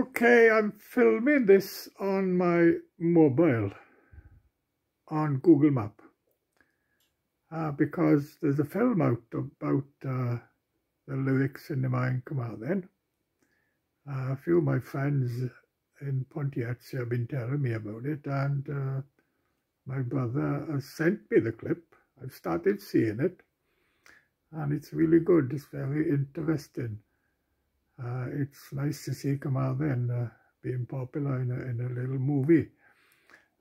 Okay, I'm filming this on my mobile on Google Map uh, because there's a film out about uh, the lyrics in Carmarthen. Uh, a few of my friends in Pontyates have been telling me about it and uh, my brother has sent me the clip. I've started seeing it and it's really good. It's very interesting. Uh, it's nice to see Carmarthen uh, being popular in a, in a little movie.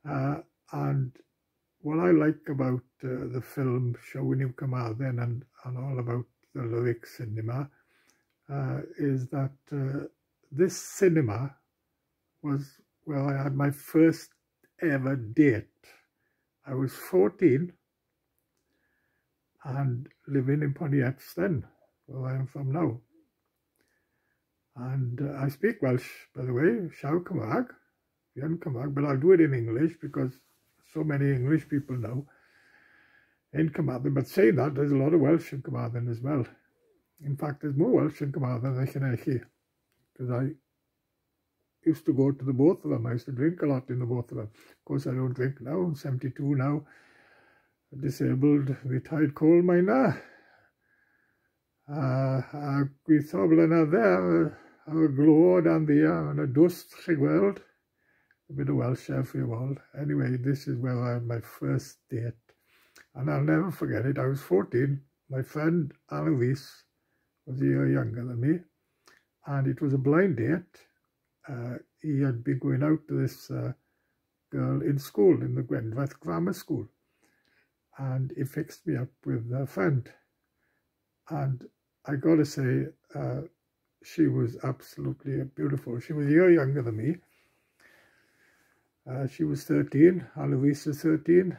Uh, and what I like about uh, the film showing you Carmarthen and, and all about the lyric cinema uh, is that uh, this cinema was where I had my first ever date. I was 14 and living in Pontyates then, where I am from now. And uh, I speak Welsh, by the way, Cymraeg, Fian Cymraeg, but I'll do it in English because so many English people know in Carmarthen. But saying that, there's a lot of Welsh in Carmarthen as well. In fact, there's more Welsh in Carmarthen than Llanelli because I used to go to the both of them. I used to drink a lot in the both of them. Of course, I don't drink now. I'm 72 now. Disabled retired coal miner. Uh, a gweithio blynydde ar, glod am ddia, yn y dwst chi gweld. A bit of Welsh there for you all. Anyway, this is where I had my first date. And I'll never forget it. I was 14. My friend Rees was a year younger than me. And it was a blind date. Uh, he had been going out to this uh, girl in school, in the Gwendraeth Grammar School. And he fixed me up with a friend. And I got to say, uh, she was absolutely beautiful. She was a year younger than me. Uh, she was 13, Aloise was 13,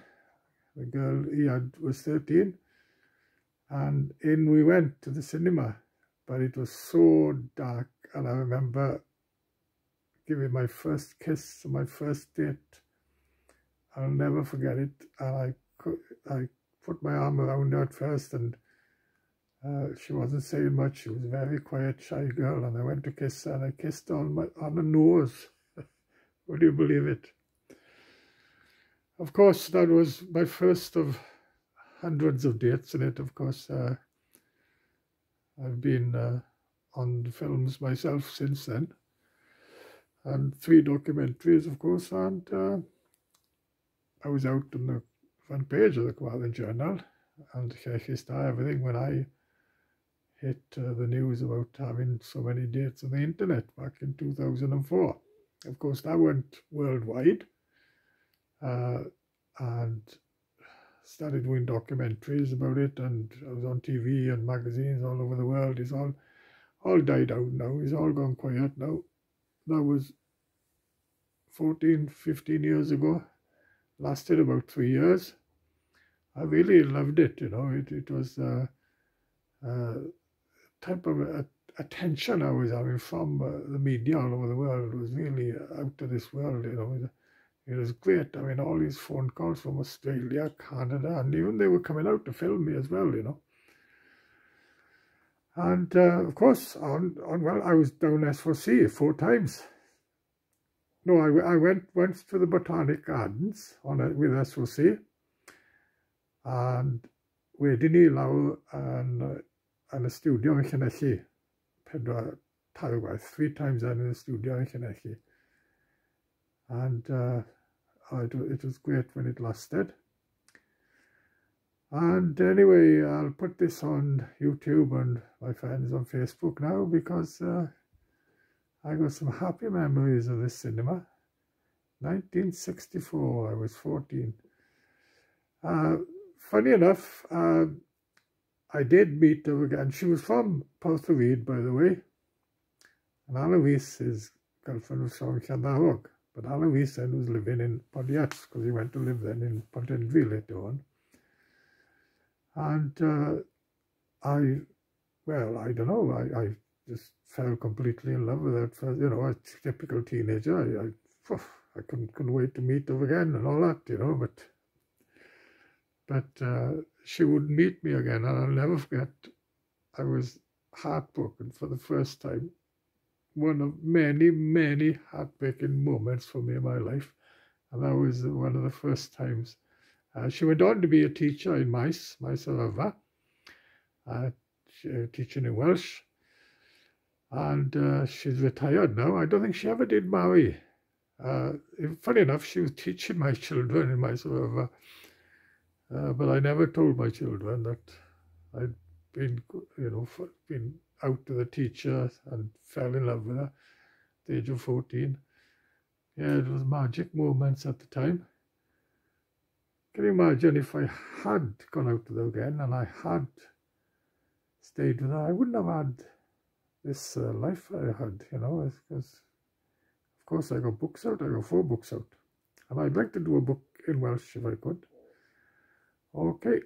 the girl he had was 13. And in we went to the cinema, but it was so dark. And I remember giving my first kiss, my first date. I'll never forget it. And I, I put my arm around her at first and uh, she wasn't saying much. She was a very quiet, shy girl, and I went to kiss her, and I kissed her on, my, on the nose. Would you believe it? Of course, that was my first of hundreds of dates in it. Of course, uh, I've been uh, on films myself since then, and three documentaries, of course, and uh, I was out on the front page of the Carmarthen Journal and Llechi everything when I hit uh, the news about having so many dates on the internet back in 2004. Of course, that went worldwide uh, and started doing documentaries about it. And I was on TV and magazines all over the world. It's all, all died out now. It's all gone quiet now. That was 14, 15 years ago. Lasted about three years. I really loved it, you know. It, it was uh, uh, type of attention I was having from uh, the media all over the world was really out of this world, you know. It was great. I mean, all these phone calls from Australia, Canada, and even they were coming out to film me as well, you know. And uh, of course, on, on well, I was down S4C four times. No, I, I went once to the Botanic Gardens on a, with S4C, and wedyn ni lawr yn yn y studio. Pedwar, tair gwaith, three times in the studio. And uh, it, it was great when it lasted. And anyway, I'll put this on YouTube and my friends on Facebook now because uh, I got some happy memories of this cinema. 1964, I was 14. Uh, funny enough, uh, I did meet her again. She was from Porthyrhyd, by the way. And Alois, is girlfriend, was from Llandarog. But Alois then was living in Pontyates because he went to live then in Pontyndru later on. And uh, I, well, I don't know, I, I just fell completely in love with her. First, you know, a typical teenager. I, I, I couldn't, couldn't wait to meet her again and all that, you know, but but uh, she would meet me again, and I'll never forget. I was heartbroken for the first time one of many, many heartbreaking moments for me in my life. And that was one of the first times. Uh, she went on to be a teacher in Maes, Maes yr Yrfa, uh, teaching in Welsh. And uh, she's retired now. I don't think she ever did marry. Uh, funny enough, she was teaching my children in Maes yr Yrfa. Uh, but I never told my children that I'd been, you know, been out to the teacher and fell in love with her at the age of 14. Yeah, it was magic moments at the time. Can you imagine if I had gone out with her again and I had stayed with her, I wouldn't have had this uh, life I had, you know, because of course I got books out, I got four books out. And I'd like to do a book in Welsh if I could. Okay,